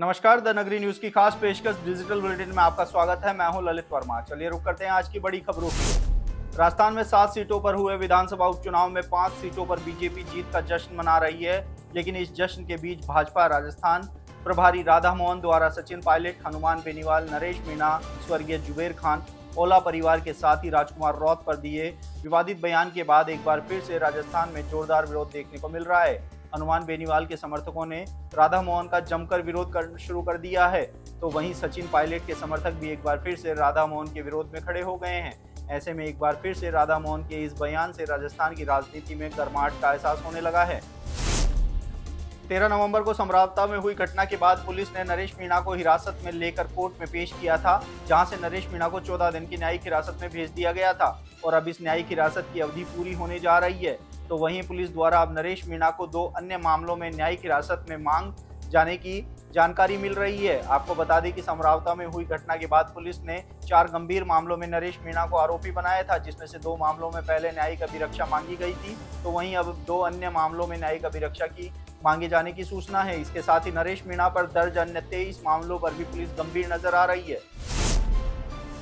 नमस्कार, द नगरी न्यूज़ की खास पेशकश डिजिटल बुलेटिन में आपका स्वागत है। मैं हूँ ललित वर्मा। चलिए रुक करते हैं आज की बड़ी खबरों की। राजस्थान में सात सीटों पर हुए विधानसभा उपचुनाव में पाँच सीटों पर बीजेपी जीत का जश्न मना रही है, लेकिन इस जश्न के बीच भाजपा, राजस्थान प्रभारी राधा मोहन द्वारा सचिन पायलट, हनुमान बेनीवाल, नरेश मीणा, स्वर्गीय जुबेर खान ओला परिवार के साथ ही राजकुमार रौत पर दिए विवादित बयान के बाद एक बार फिर से राजस्थान में जोरदार विरोध देखने को मिल रहा है। हनुमान बेनीवाल के समर्थकों ने राधा मोहन का जमकर विरोध कर शुरू कर दिया है। तो वहीं सचिन पायलट के समर्थक भी एक बार फिर से राधा मोहन के विरोध में खड़े हो गए हैं। ऐसे में एक बार फिर से राधा मोहन के इस बयान से राजस्थान की राजनीति में गर्माहट का एहसास होने लगा है। तेरह नवंबर को समरावता में हुई घटना के बाद पुलिस ने नरेश मीणा को हिरासत में लेकर कोर्ट में पेश किया था, जहाँ से नरेश मीणा को 14 दिन की न्यायिक हिरासत में भेज दिया गया था और अब इस न्यायिक हिरासत की अवधि पूरी होने जा रही है। तो वहीं पुलिस द्वारा अब नरेश मीणा को दो अन्य मामलों में न्यायिक हिरासत में मांग जाने की जानकारी मिल रही है। आपको बता दें कि समरावता में हुई घटना के बाद पुलिस ने चार गंभीर मामलों में नरेश मीणा को आरोपी बनाया था, जिसमें से दो मामलों में पहले न्यायिक अभिरक्षा मांगी गई थी। तो वहीं अब दो अन्य मामलों में न्यायिक अभिरक्षा की मांगे जाने की सूचना है। इसके साथ ही नरेश मीणा पर दर्ज अन्य तेईस मामलों पर भी पुलिस गंभीर नज़र आ रही है।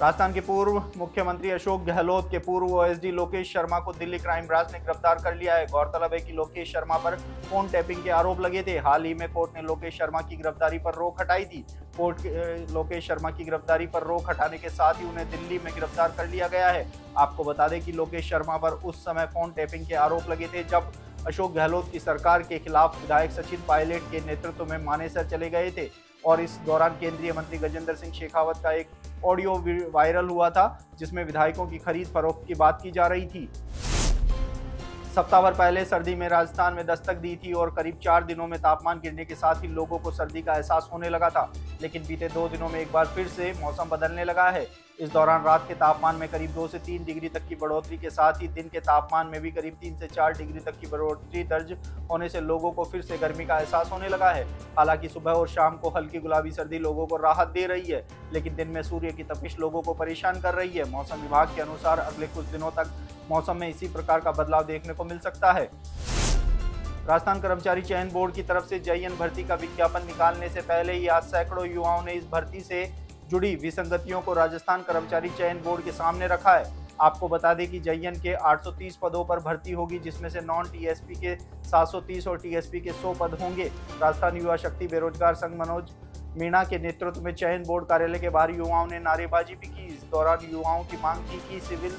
राजस्थान के पूर्व मुख्यमंत्री अशोक गहलोत के पूर्व ओएसडी लोकेश शर्मा को दिल्ली क्राइम ब्रांच ने गिरफ़्तार कर लिया है। गौरतलब है कि लोकेश शर्मा पर फ़ोन टैपिंग के आरोप लगे थे। हाल ही में कोर्ट ने लोकेश शर्मा की गिरफ्तारी पर रोक हटाई थी। कोर्ट लोकेश शर्मा की गिरफ्तारी पर रोक हटाने के साथ ही उन्हें दिल्ली में गिरफ़्तार कर लिया गया है। आपको बता दें कि लोकेश शर्मा पर उस समय फ़ोन टैपिंग के आरोप लगे थे, जब अशोक गहलोत की सरकार के खिलाफ विधायक सचिन पायलट के नेतृत्व में मानेसर चले गए थे और इस दौरान केंद्रीय मंत्री गजेंद्र सिंह शेखावत का एक ऑडियो वायरल हुआ था, जिसमें विधायकों की खरीद फरोख्त की बात की जा रही थी। सप्ताह भर पहले सर्दी में राजस्थान में दस्तक दी थी और करीब चार दिनों में तापमान गिरने के साथ ही लोगों को सर्दी का एहसास होने लगा था। लेकिन बीते दो दिनों में एक बार फिर से मौसम बदलने लगा है। इस दौरान रात के तापमान में करीब दो से तीन डिग्री तक की बढ़ोतरी के साथ ही दिन के तापमान में भी करीब तीन से चार डिग्री तक की बढ़ोतरी दर्ज होने से लोगों को फिर से गर्मी का एहसास होने लगा है। हालाँकि सुबह और शाम को हल्की गुलाबी सर्दी लोगों को राहत दे रही है, लेकिन दिन में सूर्य की तपिश लोगों को परेशान कर रही है। मौसम विभाग के अनुसार अगले कुछ दिनों तक मौसम में इसी प्रकार का बदलाव देखने को मिल सकता है। राजस्थान कर्मचारी चयन बोर्ड की तरफ़ से जयन भर्ती का विज्ञापन निकालने से पहले ही आज सैकड़ों युवाओं ने इस भर्ती से जुड़ी विसंगतियों को राजस्थान कर्मचारी चयन बोर्ड के सामने रखा है। आपको बता दें कि जयन के 830 पदों पर भर्ती होगी, जिसमें से नॉन टीएसपी के 730 और टीएसपी के 100 पद होंगे। राजस्थान युवा शक्ति बेरोजगार संघ मनोज मीणा के नेतृत्व में चयन बोर्ड कार्यालय के बाहर युवाओं ने नारेबाजी भी की। इस दौरान युवाओं की मांग की कि सिविल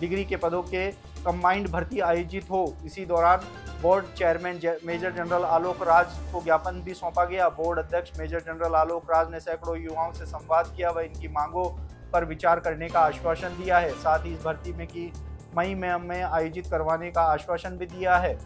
डिग्री के पदों के कम्बाइंड भर्ती आयोजित हो। इसी दौरान board chairman major general Alok Raj को ज्ञापन भी सौंपा गया। बोर्ड अध्यक्ष मेजर जनरल आलोक राज ने सैकड़ों युवाओं से संवाद किया व इनकी मांगों पर विचार करने का आश्वासन दिया है। साथ ही इस भर्ती में की मई में में आयोजित करवाने का आश्वासन भी दिया है।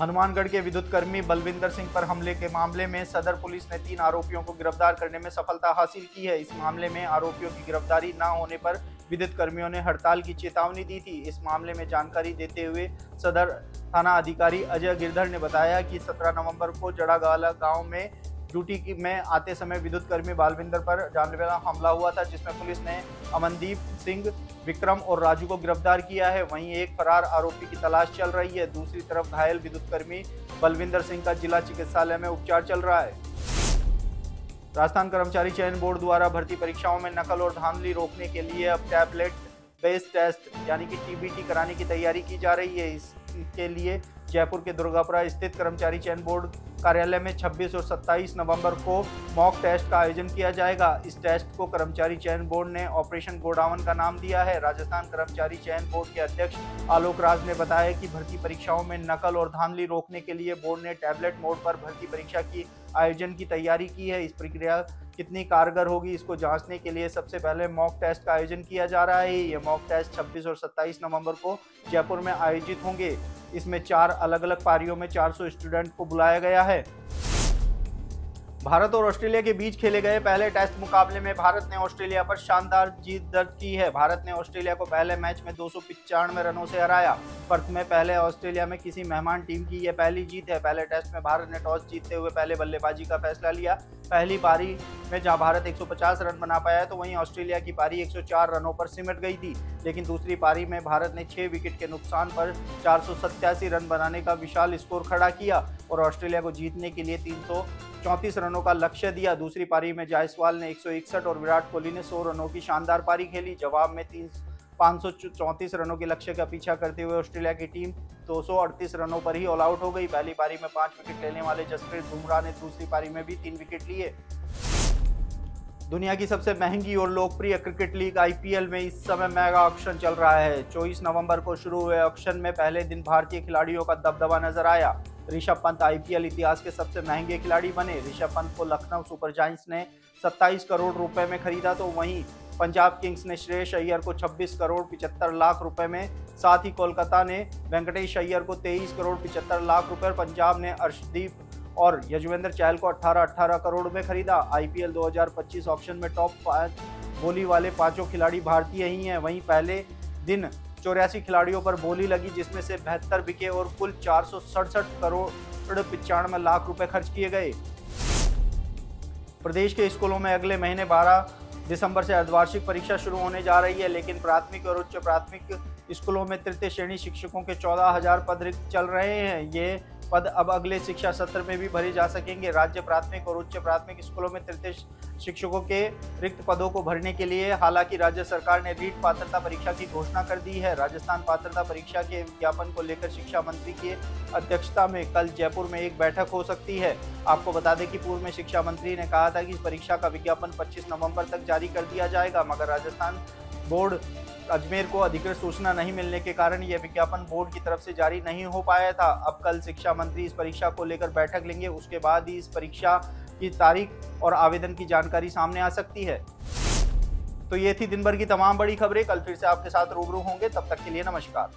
हनुमानगढ़ के विद्युत कर्मी बलविंदर सिंह पर हमले के मामले में सदर पुलिस ने तीन आरोपियों को गिरफ़्तार करने में सफलता हासिल की है। इस मामले में आरोपियों की गिरफ्तारी न होने पर विद्युत कर्मियों ने हड़ताल की चेतावनी दी थी। इस मामले में जानकारी देते हुए सदर थाना अधिकारी अजय गिरधर ने बताया कि 17 नवंबर को जड़ागाला गाँव में ड्यूटी में आते समय विद्युत कर्मी बालविंदर पर जानलेवा हमला हुआ था, जिसमें पुलिस ने अमनदीप सिंह, विक्रम और राजू को गिरफ़्तार किया है। वहीं एक फरार आरोपी की तलाश चल रही है। दूसरी तरफ़ घायल विद्युत कर्मी बलविंदर सिंह का जिला चिकित्सालय में उपचार चल रहा है। राजस्थान कर्मचारी चयन बोर्ड द्वारा भर्ती परीक्षाओं में नकल और धांधली रोकने के लिए अब टैबलेट बेस्ड टेस्ट, यानी कि टीबीटी कराने की तैयारी की जा रही है। इसके लिए जयपुर के दुर्गापुरा स्थित कर्मचारी चयन बोर्ड कार्यालय में 26 और 27 नवंबर को मॉक टेस्ट का आयोजन किया जाएगा। इस टेस्ट को कर्मचारी चयन बोर्ड ने ऑपरेशन गोडावन का नाम दिया है। राजस्थान कर्मचारी चयन बोर्ड के अध्यक्ष आलोक राज ने बताया कि भर्ती परीक्षाओं में नकल और धांधली रोकने के लिए बोर्ड ने टैबलेट मोड पर भर्ती परीक्षा की आयोजन की तैयारी की है, इस प्रक्रिया कितनी कारगर होगी, इसको जांचने के लिए सबसे पहले मॉक टेस्ट का आयोजन किया जा रहा है। ये मॉक टेस्ट 26 और 27 नवंबर को जयपुर में आयोजित होंगे। इसमें चार अलग अलग पारियों में 400 स्टूडेंट को बुलाया गया है। भारत और ऑस्ट्रेलिया के बीच खेले गए पहले टेस्ट मुकाबले में भारत ने ऑस्ट्रेलिया पर शानदार जीत दर्ज की है। भारत ने ऑस्ट्रेलिया को पहले मैच में दो सौ पंचानवे रनों से हराया। पर्थ में पहले ऑस्ट्रेलिया में किसी मेहमान टीम की यह पहली जीत है। पहले टेस्ट में भारत ने टॉस जीतते हुए पहले बल्लेबाजी का फैसला लिया। पहली पारी में जहाँ भारत 150 रन बना पाया तो वहीं ऑस्ट्रेलिया की पारी 104 रनों पर सिमट गई थी। लेकिन दूसरी पारी में भारत ने छह विकेट के नुकसान पर चार सौ सत्तासी रन बनाने का विशाल स्कोर खड़ा किया और ऑस्ट्रेलिया को जीतने के लिए तीन चौंतीस रनों का लक्ष्य दिया। दूसरी पारी में जायसवाल ने एक सौ इकसठ और विराट कोहली ने 100 रनों की शानदार पारी खेली। जवाब में तीन पाँच रनों के लक्ष्य का पीछा करते हुए ऑस्ट्रेलिया की टीम 238 रनों पर ही ऑल आउट हो गई। पहली पारी में पाँच विकेट लेने वाले जसप्रीत बुमराह ने दूसरी पारी में भी तीन विकेट लिए। दुनिया की सबसे महँगी और लोकप्रिय क्रिकेट लीग आईपीएल में इस समय मेगा ऑक्शन चल रहा है। 24 नवंबर को शुरू हुए ऑक्शन में पहले दिन भारतीय खिलाड़ियों का दबदबा नज़र आया। ऋषभ पंत आईपीएल इतिहास के सबसे महँगे खिलाड़ी बने। ऋषभ पंत को लखनऊ सुपर जायंट्स ने 27 करोड़ रुपए में खरीदा तो वहीं पंजाब किंग्स ने श्रेयस अय्यर को 26 करोड़ पिचहत्तर लाख रुपए में, साथ ही कोलकाता ने वेंकटेश अय्यर को 23 करोड़ पिचहत्तर लाख रुपए पंजाब ने अर्शदीप और यजवेंद्र चहल को 18-18 करोड़ में खरीदा। आईपीएल 2025 ऑप्शन में टॉप पाँच बोली वाले पाँचों खिलाड़ी भारतीय ही हैं। वहीं पहले दिन चौरासी खिलाड़ियों पर बोली लगी, जिसमें से बहत्तर बिके और कुल चार सौ सड़सठ करोड़ पिचानवे लाख रुपए खर्च किए गए। प्रदेश के स्कूलों में अगले महीने 12 दिसंबर से अर्धवार्षिक परीक्षा शुरू होने जा रही है, लेकिन प्राथमिक और उच्च प्राथमिक स्कूलों में तृतीय श्रेणी शिक्षकों के चौदह हज़ार पद रिक्त चल रहे हैं। ये पद अब अगले शिक्षा सत्र में भी भरे जा सकेंगे। राज्य प्राथमिक और उच्च प्राथमिक स्कूलों में तृतीय शिक्षकों के रिक्त पदों को भरने के लिए, हालाँकि राज्य सरकार ने रीट पात्रता परीक्षा की घोषणा कर दी है। राजस्थान पात्रता परीक्षा के विज्ञापन को लेकर शिक्षा मंत्री की अध्यक्षता में कल जयपुर में एक बैठक हो सकती है। आपको बता दें कि पूर्व में शिक्षा मंत्री ने कहा था कि इस परीक्षा का विज्ञापन 25 नवंबर तक जारी कर दिया जाएगा, मगर राजस्थान बोर्ड अजमेर को अधिकृत सूचना नहीं मिलने के कारण यह विज्ञापन बोर्ड की तरफ़ से जारी नहीं हो पाया था। अब कल शिक्षा मंत्री इस परीक्षा को लेकर बैठक लेंगे, उसके बाद ही इस परीक्षा की तारीख और आवेदन की जानकारी सामने आ सकती है। तो ये थी दिन भर की तमाम बड़ी खबरें। कल फिर से आपके साथ रूबरू होंगे। तब तक के लिए नमस्कार।